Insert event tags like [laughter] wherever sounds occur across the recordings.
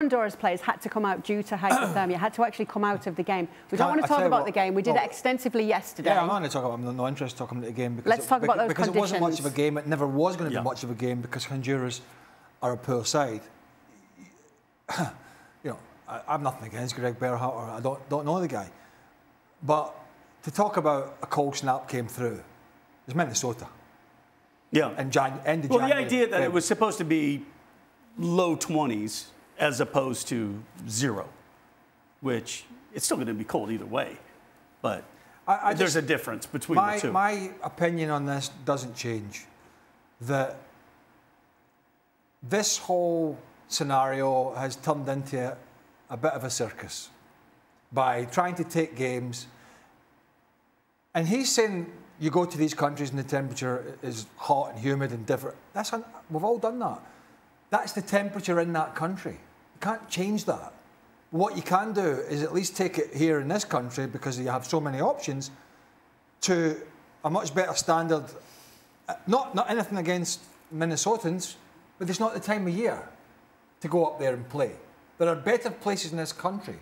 Honduras players had to come out due to hypothermia, had to actually come out of the game. We don't want to talk about what, the game. We did well, it extensively yesterday. Yeah, I'm not going to talk about I'm not interested in talking about the game. Because Let's it, talk about those Because conditions. it wasn't much of a game. It never was going to yeah. be much of a game because Honduras are a poor side. [coughs] you know, I, have nothing against Greg Berhalter. I don't, don't know the guy. But to talk about a cold snap came through, it's Minnesota. Yeah. And Jan- end of well, January. the idea that it was supposed to be low 20s as opposed to zero, which it's still going to be cold either way. But I, I there's just, a difference between my, the two. My opinion on this doesn't change. That this whole scenario has turned into a, a bit of a circus by trying to take games. And he's saying you go to these countries and the temperature is hot and humid and different. That's un- we've all done that. That's the temperature in that country. Can't change that. What you can do is at least take it here in this country because you have so many options to a much better standard. Not not anything against Minnesotans, but it's not the time of year to go up there and play. There are better places in this country,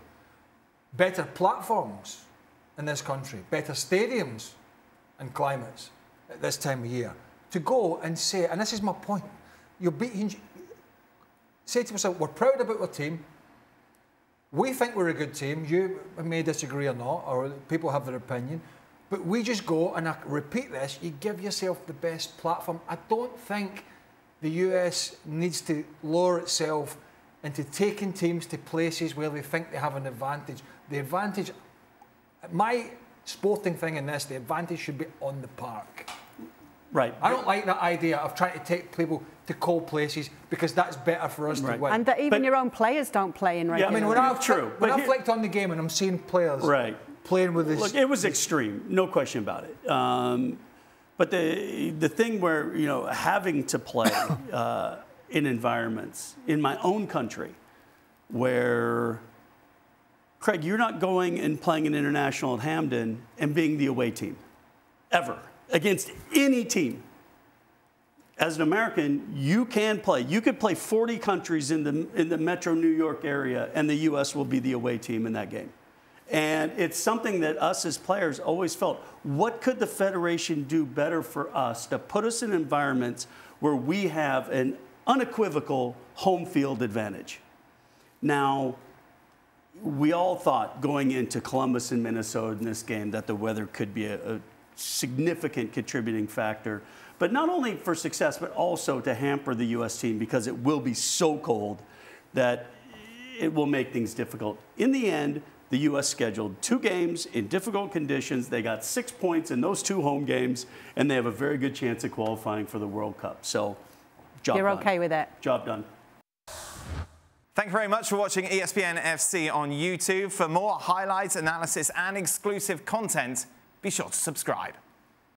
better platforms in this country, better stadiums and climates at this time of year to go and say, and this is my point, you're beating, say to yourself, we're proud about our team. We think we're a good team. You may disagree or not, or people have their opinion. But we just go and I repeat this, you give yourself the best platform. I don't think the US needs to lower itself into taking teams to places where they think they have an advantage. The advantage, my sporting thing in this, the advantage should be on the park. Right. I don't like that idea of trying to take people to cold places because that's better for us right. to win. And that even but, your own players don't play in regular. Yeah, I mean, when I true. When I flicked on the game and I'm seeing players right. playing with this. Look, it was extreme, no question about it. Um, but the the thing where you know having to play [coughs] uh, in environments in my own country where Craig, you're not going and playing an international at Hampden and being the away team ever against any team. As an American, you can play. You could play 40 countries in the, in the metro New York area, and the U.S. will be the away team in that game. And it's something that us as players always felt what could the Federation do better for us to put us in environments where we have an unequivocal home field advantage? Now, we all thought going into Columbus and Minnesota in this game that the weather could be a, a significant contributing factor, but not only for success, but also to hamper the U.S. team because it will be so cold that it will make things difficult. In the end, the U.S. scheduled two games in difficult conditions. They got six points in those two home games, and they have a very good chance of qualifying for the World Cup. So, job You're done. okay with it? Job done. Thank you very much for watching ESPN FC on YouTube. For more highlights, analysis, and exclusive content, be sure to subscribe.